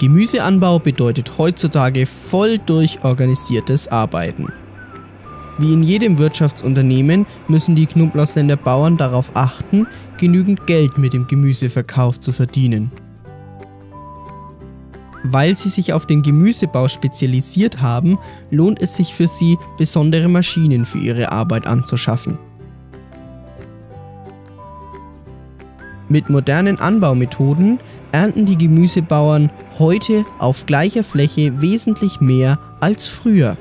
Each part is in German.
Gemüseanbau bedeutet heutzutage voll durchorganisiertes Arbeiten. Wie in jedem Wirtschaftsunternehmen müssen die Knoblauchsländer Bauern darauf achten, genügend Geld mit dem Gemüseverkauf zu verdienen. Weil sie sich auf den Gemüsebau spezialisiert haben, lohnt es sich für sie, besondere Maschinen für ihre Arbeit anzuschaffen. Mit modernen Anbaumethoden ernten die Gemüsebauern heute auf gleicher Fläche wesentlich mehr als früher.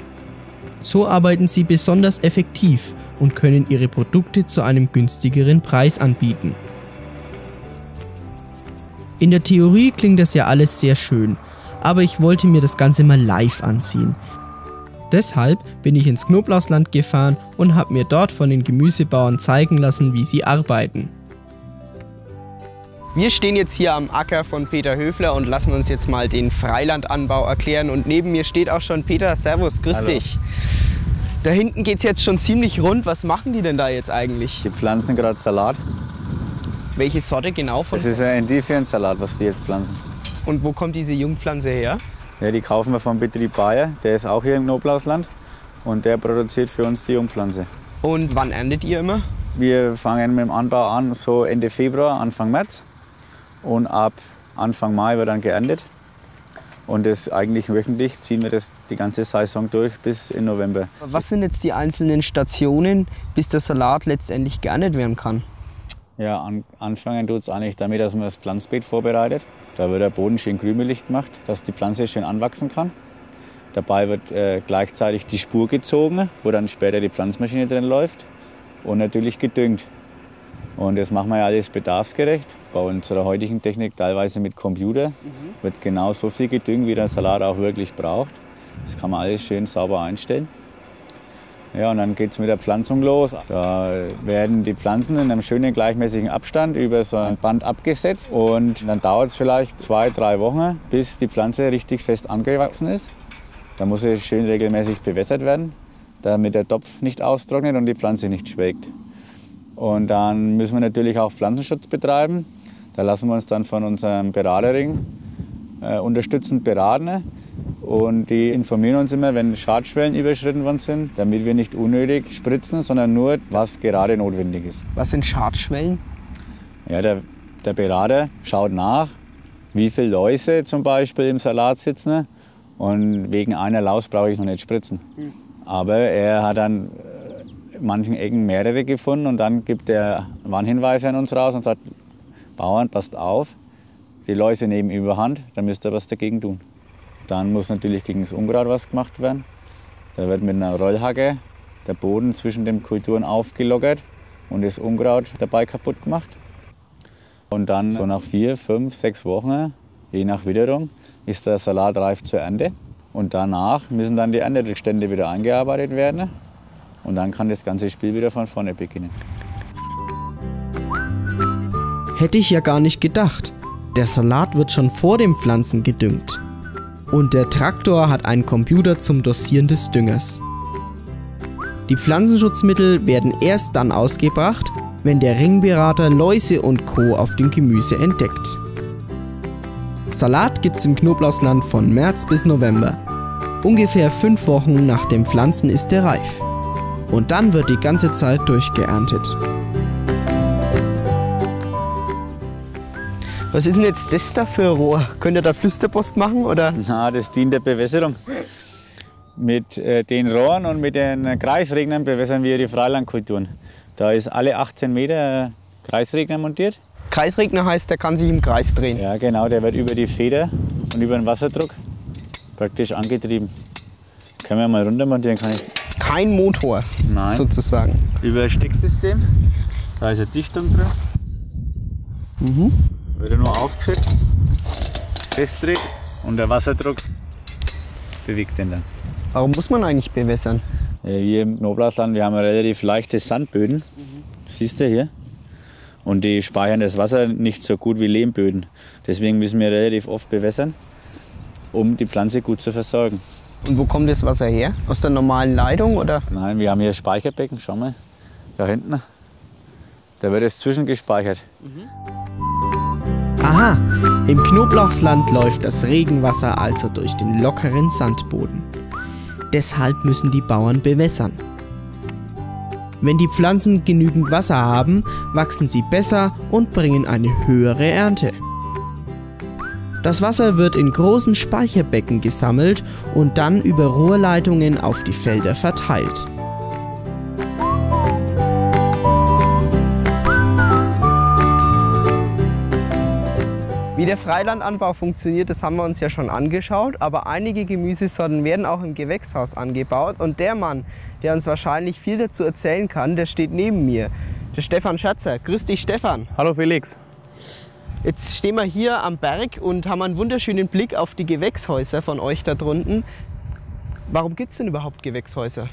So arbeiten sie besonders effektiv und können ihre Produkte zu einem günstigeren Preis anbieten. In der Theorie klingt das ja alles sehr schön, aber ich wollte mir das Ganze mal live ansehen. Deshalb bin ich ins Knoblauchsland gefahren und habe mir dort von den Gemüsebauern zeigen lassen, wie sie arbeiten. Wir stehen jetzt hier am Acker von Peter Höfler und lassen uns jetzt mal den Freilandanbau erklären. Und neben mir steht auch schon Peter. Servus, grüß Hallo. dich. Da hinten geht es jetzt schon ziemlich rund. Was machen die denn da jetzt eigentlich? Die pflanzen gerade Salat. Welche Sorte genau von? Das ist ein Endiviensalat, was die jetzt pflanzen. Und wo kommt diese Jungpflanze her? Ja, die kaufen wir vom Betrieb Bayer. Der ist auch hier im Knoblauchsland. Und der produziert für uns die Jungpflanze. Und wann erntet ihr immer? Wir fangen mit dem Anbau an, so Ende Februar, Anfang März. Und ab Anfang Mai wird dann geerntet. Und das eigentlich wöchentlich ziehen wir das die ganze Saison durch bis in November. Was sind jetzt die einzelnen Stationen, bis der Salat letztendlich geerntet werden kann? Ja, an, anfangen tut es eigentlich damit, dass man das Pflanzbeet vorbereitet. Da wird der Boden schön krümelig gemacht, dass die Pflanze schön anwachsen kann. Dabei wird äh, gleichzeitig die Spur gezogen, wo dann später die Pflanzmaschine drin läuft. Und natürlich gedüngt. Und das machen wir ja alles bedarfsgerecht. Bei unserer heutigen Technik teilweise mit Computer wird genau so viel gedüngt, wie der Salat auch wirklich braucht. Das kann man alles schön sauber einstellen. Ja, und dann geht es mit der Pflanzung los. Da werden die Pflanzen in einem schönen gleichmäßigen Abstand über so ein Band abgesetzt. Und dann dauert es vielleicht zwei, drei Wochen, bis die Pflanze richtig fest angewachsen ist. Da muss sie schön regelmäßig bewässert werden, damit der Topf nicht austrocknet und die Pflanze nicht schwelgt. Und dann müssen wir natürlich auch Pflanzenschutz betreiben. Da lassen wir uns dann von unserem Beraterring äh, unterstützend beraten. Und die informieren uns immer, wenn Schadschwellen überschritten worden sind, damit wir nicht unnötig spritzen, sondern nur, was gerade notwendig ist. Was sind Schadschwellen? Ja, der, der Berater schaut nach, wie viele Läuse zum Beispiel im Salat sitzen. Und wegen einer Laus brauche ich noch nicht spritzen. Aber er hat dann manchen Ecken mehrere gefunden und dann gibt er Warnhinweise an uns raus und sagt, Bauern, passt auf, die Läuse nehmen überhand, da müsst ihr was dagegen tun. Dann muss natürlich gegen das Unkraut was gemacht werden. Da wird mit einer Rollhacke der Boden zwischen den Kulturen aufgelockert und das Unkraut dabei kaputt gemacht. Und dann so nach vier, fünf, sechs Wochen, je nach Witterung, ist der Salat reif zur Ernte. Und danach müssen dann die Ernterückstände wieder eingearbeitet werden. Und dann kann das ganze Spiel wieder von vorne beginnen. Hätte ich ja gar nicht gedacht. Der Salat wird schon vor dem Pflanzen gedüngt. Und der Traktor hat einen Computer zum Dosieren des Düngers. Die Pflanzenschutzmittel werden erst dann ausgebracht, wenn der Ringberater Läuse und Co. auf dem Gemüse entdeckt. Salat gibt's im Knoblauchsland von März bis November. Ungefähr fünf Wochen nach dem Pflanzen ist er reif. Und dann wird die ganze Zeit durchgeerntet. Was ist denn jetzt das da für ein Rohr? Könnt ihr da Flüsterpost machen oder? Na, das dient der Bewässerung. Mit äh, den Rohren und mit den Kreisregnern bewässern wir die Freilandkulturen. Da ist alle 18 Meter Kreisregner montiert. Kreisregner heißt, der kann sich im Kreis drehen. Ja, genau, der wird über die Feder und über den Wasserdruck praktisch angetrieben. Können wir mal runter montieren? Kann ich? Kein Motor Nein. sozusagen. Über ein Stecksystem. Da ist eine Dichtung drin. Mhm. Wird er nur aufgesetzt, festdreht und der Wasserdruck bewegt den dann. Warum muss man eigentlich bewässern? Wir im Knoblauchsland, wir haben relativ leichte Sandböden. Siehst du hier? Und die speichern das Wasser nicht so gut wie Lehmböden. Deswegen müssen wir relativ oft bewässern, um die Pflanze gut zu versorgen. Und wo kommt das Wasser her? Aus der normalen Leitung oder? Nein, wir haben hier Speicherbecken, schau mal, da hinten. Da wird es zwischengespeichert. Aha, Aha, im Knoblauchsland läuft das Regenwasser also durch den lockeren Sandboden. Deshalb müssen die Bauern bewässern. Wenn die Pflanzen genügend Wasser haben, wachsen sie besser und bringen eine höhere Ernte. Das Wasser wird in großen Speicherbecken gesammelt und dann über Rohrleitungen auf die Felder verteilt. Wie der Freilandanbau funktioniert, das haben wir uns ja schon angeschaut, aber einige Gemüsesorten werden auch im Gewächshaus angebaut und der Mann, der uns wahrscheinlich viel dazu erzählen kann, der steht neben mir, der Stefan Schatzer. Grüß dich Stefan. Hallo Felix. Jetzt stehen wir hier am Berg und haben einen wunderschönen Blick auf die Gewächshäuser von euch da drunten. Warum gibt es denn überhaupt Gewächshäuser?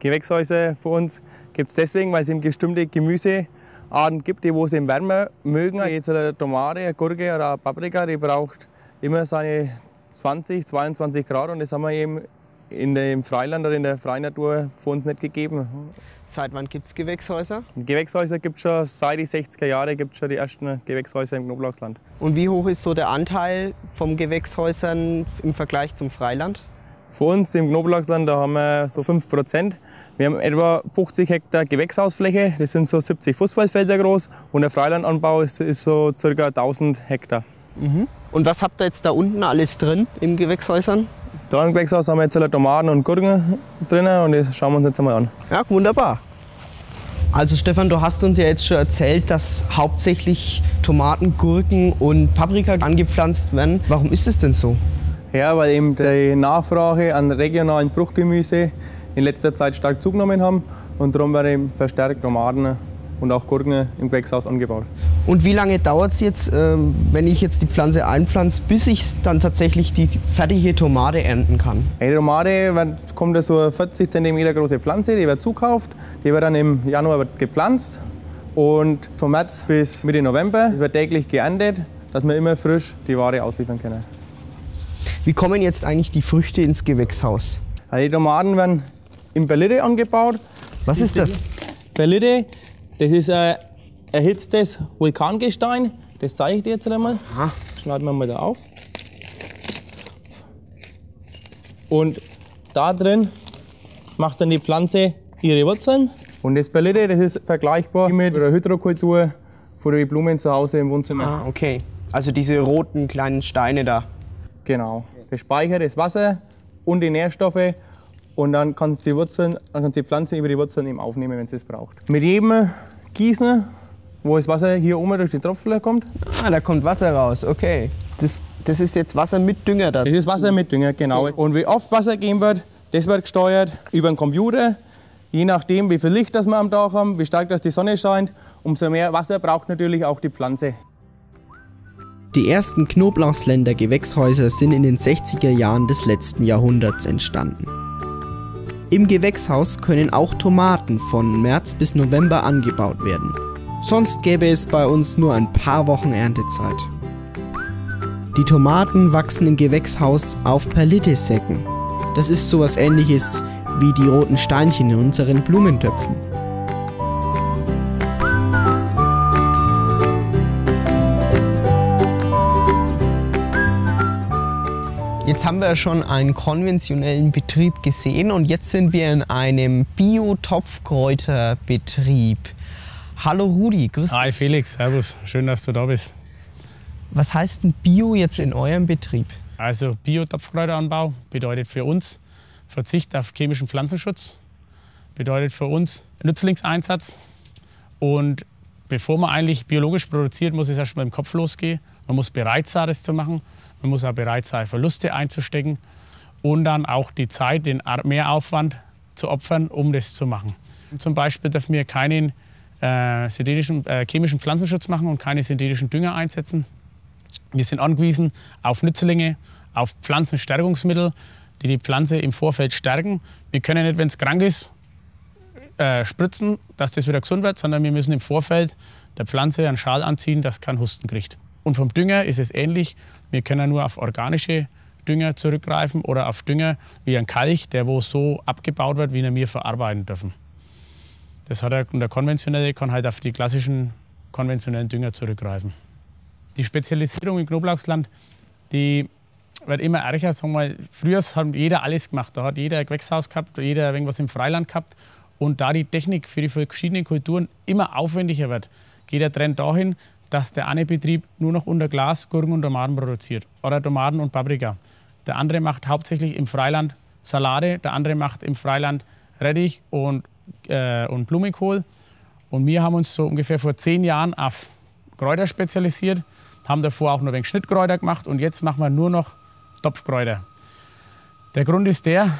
Gewächshäuser für uns gibt es deswegen, weil es eben bestimmte Gemüse Arten gibt, die wo sie Wärme mögen. Jetzt eine Tomate, eine Gurke oder eine Paprika, die braucht immer seine 20, 22 Grad und das haben wir eben in dem Freiland oder in der Freinatur für uns nicht gegeben. Seit wann gibt es Gewächshäuser? Gewächshäuser gibt es schon seit die 60er Jahre gibt schon die ersten Gewächshäuser im Knoblauchsland. Und wie hoch ist so der Anteil von Gewächshäusern im Vergleich zum Freiland? Für uns im Knoblauchsland da haben wir so 5 Prozent. Wir haben etwa 50 Hektar Gewächshausfläche, das sind so 70 Fußballfelder groß. Und der Freilandanbau ist, ist so ca. 1000 Hektar. Mhm. Und was habt ihr jetzt da unten alles drin im Gewächshäusern? Da im Gewächshaus haben wir jetzt Tomaten und Gurken drin und das schauen wir uns jetzt einmal an. Ja, wunderbar. Also Stefan, du hast uns ja jetzt schon erzählt, dass hauptsächlich Tomaten, Gurken und Paprika angepflanzt werden. Warum ist es denn so? Ja, weil eben die Nachfrage an regionalen Fruchtgemüse in letzter Zeit stark zugenommen haben und darum werden verstärkt Tomaten und auch Gurken im Gewächshaus angebaut. Und wie lange dauert es jetzt, ähm, wenn ich jetzt die Pflanze einpflanze, bis ich dann tatsächlich die fertige Tomate ernten kann? Die Tomate wird, kommt so eine 40 cm große Pflanze, die wird zukauft, die wird dann im Januar wird gepflanzt und von März bis Mitte November wird täglich geerntet, dass wir immer frisch die Ware ausliefern können. Wie kommen jetzt eigentlich die Früchte ins Gewächshaus? Also die Tomaten werden in Berlite angebaut. Was ist das? Berlite, das ist ein erhitztes Vulkangestein. Das zeige ich dir jetzt einmal. Aha. Schneiden wir mal da auf. Und da drin macht dann die Pflanze ihre Wurzeln. Und das Berlite, das ist vergleichbar mit einer Hydrokultur für die Blumen zu Hause im Wohnzimmer. Ah, okay. Also diese roten kleinen Steine da. Genau. Das speichert das Wasser und die Nährstoffe und dann kannst du die Wurzeln, dann kannst die Pflanze über die Wurzeln eben aufnehmen, wenn sie es braucht. Mit jedem Gießen, wo das Wasser hier oben durch die Tropfen kommt. Ah, da kommt Wasser raus, okay. Das, das ist jetzt Wasser mit Dünger da. Das ist Wasser mit Dünger, genau. Und wie oft Wasser geben wird, das wird gesteuert über einen Computer. Je nachdem, wie viel Licht das wir am Tag haben, wie stark das die Sonne scheint, umso mehr Wasser braucht natürlich auch die Pflanze. Die ersten Knoblauchsländer Gewächshäuser sind in den 60er Jahren des letzten Jahrhunderts entstanden. Im Gewächshaus können auch Tomaten von März bis November angebaut werden. Sonst gäbe es bei uns nur ein paar Wochen Erntezeit. Die Tomaten wachsen im Gewächshaus auf Perlittesäcken. Das ist sowas ähnliches wie die roten Steinchen in unseren Blumentöpfen. Jetzt haben wir schon einen konventionellen Betrieb gesehen und jetzt sind wir in einem Bio-Topfkräuterbetrieb. Hallo Rudi, grüß dich. Hi Felix, servus, schön, dass du da bist. Was heißt denn Bio jetzt in eurem Betrieb? Also Bio-Topfkräuteranbau bedeutet für uns Verzicht auf chemischen Pflanzenschutz, bedeutet für uns Nützlingseinsatz und bevor man eigentlich biologisch produziert, muss es erstmal im Kopf losgehen. Man muss bereit sein, das zu machen. Man muss auch bereit sein, Verluste einzustecken und dann auch die Zeit, den Mehraufwand zu opfern, um das zu machen. Zum Beispiel dürfen wir keinen äh, synthetischen, äh, chemischen Pflanzenschutz machen und keine synthetischen Dünger einsetzen. Wir sind angewiesen auf Nützlinge, auf Pflanzenstärkungsmittel, die die Pflanze im Vorfeld stärken. Wir können nicht, wenn es krank ist, äh, spritzen, dass das wieder gesund wird, sondern wir müssen im Vorfeld der Pflanze einen Schal anziehen, dass kein Husten kriegt. Und vom Dünger ist es ähnlich. Wir können nur auf organische Dünger zurückgreifen oder auf Dünger wie ein Kalk, der wo so abgebaut wird, wie wir verarbeiten dürfen. Das hat er, und der konventionelle kann halt auf die klassischen konventionellen Dünger zurückgreifen. die Spezialisierung im Knoblauchsland, die wird immer ärger. Sagen wir, früher hat jeder alles gemacht. Da hat jeder ein Gewächshaus gehabt, jeder irgendwas im Freiland gehabt. Und da die Technik für die verschiedenen Kulturen immer aufwendiger wird, geht der Trend dahin, dass der eine Betrieb nur noch unter Glas Gurken und Tomaten produziert oder Tomaten und Paprika. Der andere macht hauptsächlich im Freiland Salate, der andere macht im Freiland Rettich und, äh, und Blumenkohl. Und wir haben uns so ungefähr vor zehn Jahren auf Kräuter spezialisiert, haben davor auch nur wenig Schnittkräuter gemacht und jetzt machen wir nur noch Topfkräuter. Der Grund ist der,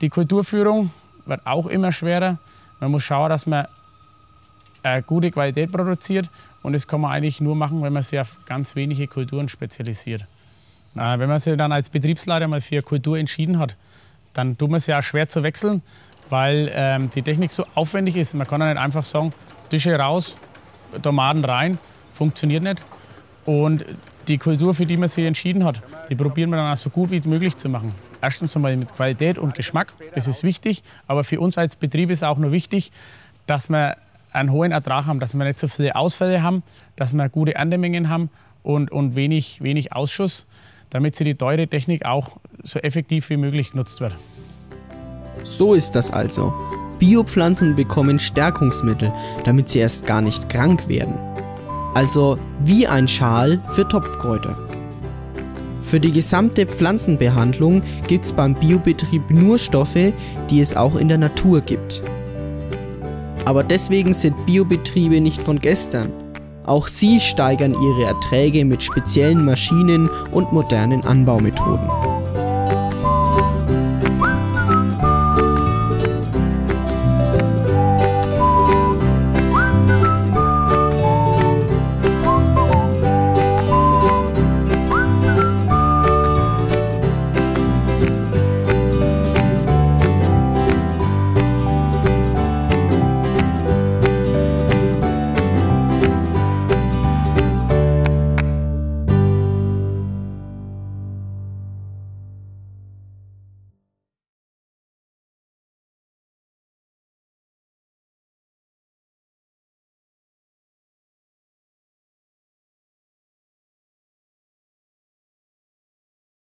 die Kulturführung wird auch immer schwerer. Man muss schauen, dass man eine gute Qualität produziert und das kann man eigentlich nur machen, wenn man sich auf ganz wenige Kulturen spezialisiert. Wenn man sich dann als Betriebsleiter mal für eine Kultur entschieden hat, dann tut man es ja schwer zu wechseln, weil ähm, die Technik so aufwendig ist. Man kann ja nicht einfach sagen, Tische raus, Tomaten rein, funktioniert nicht. Und die Kultur, für die man sich entschieden hat, die probieren wir dann auch so gut wie möglich zu machen. Erstens einmal mit Qualität und Geschmack, das ist wichtig. Aber für uns als Betrieb ist auch nur wichtig, dass wir einen hohen Ertrag haben, dass wir nicht so viele Ausfälle haben, dass wir gute Erntemengen haben und, und wenig, wenig Ausschuss, damit sie die teure Technik auch so effektiv wie möglich genutzt wird. So ist das also. Biopflanzen bekommen Stärkungsmittel, damit sie erst gar nicht krank werden. Also wie ein Schal für Topfkräuter. Für die gesamte Pflanzenbehandlung gibt es beim Biobetrieb nur Stoffe, die es auch in der Natur gibt. Aber deswegen sind Biobetriebe nicht von gestern. Auch sie steigern ihre Erträge mit speziellen Maschinen und modernen Anbaumethoden.